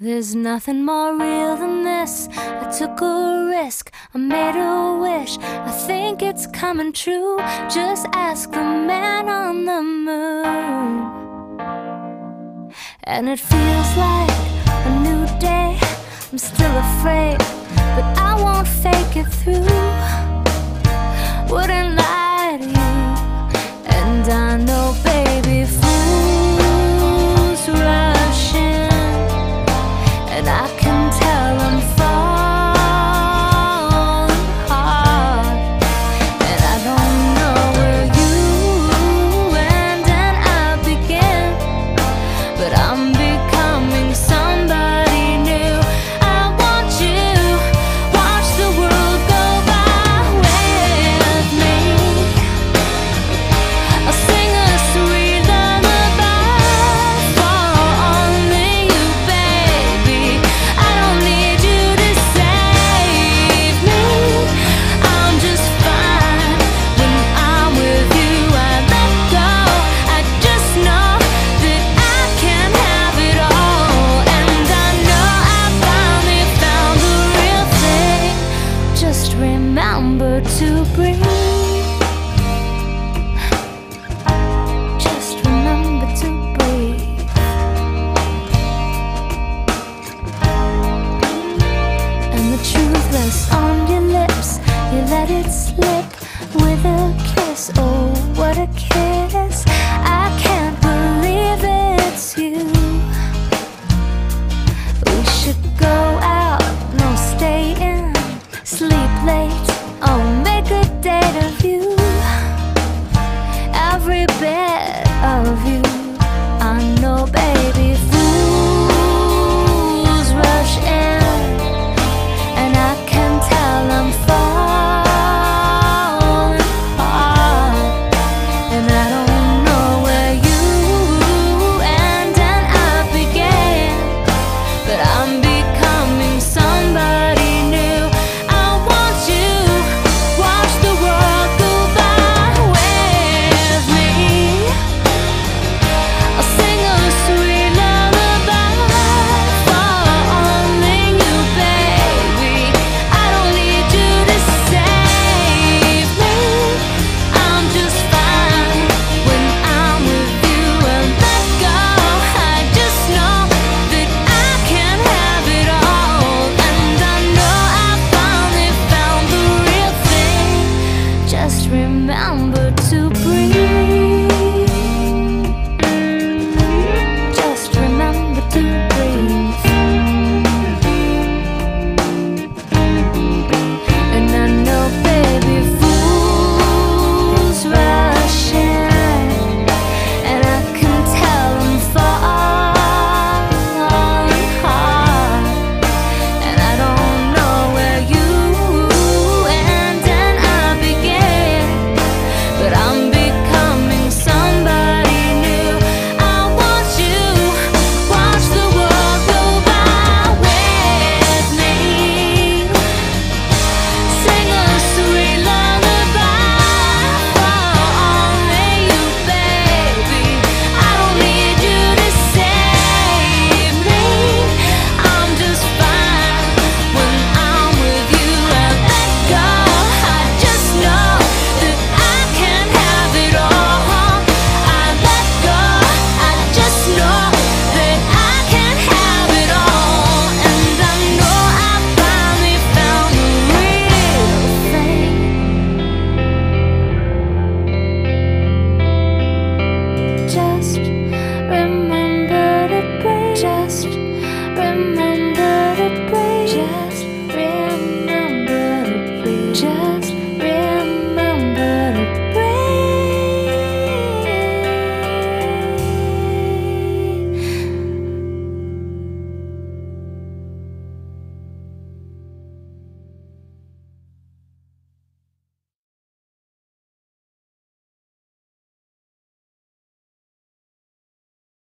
There's nothing more real than this. I took a risk, I made a wish. I think it's coming true. Just ask the man on the moon. And it feels like a new day. I'm still afraid, but I won't fake it through. Wouldn't lie. remember to breathe. And the truth lies on your lips. You let it slip with a kiss. Oh, every bit of you.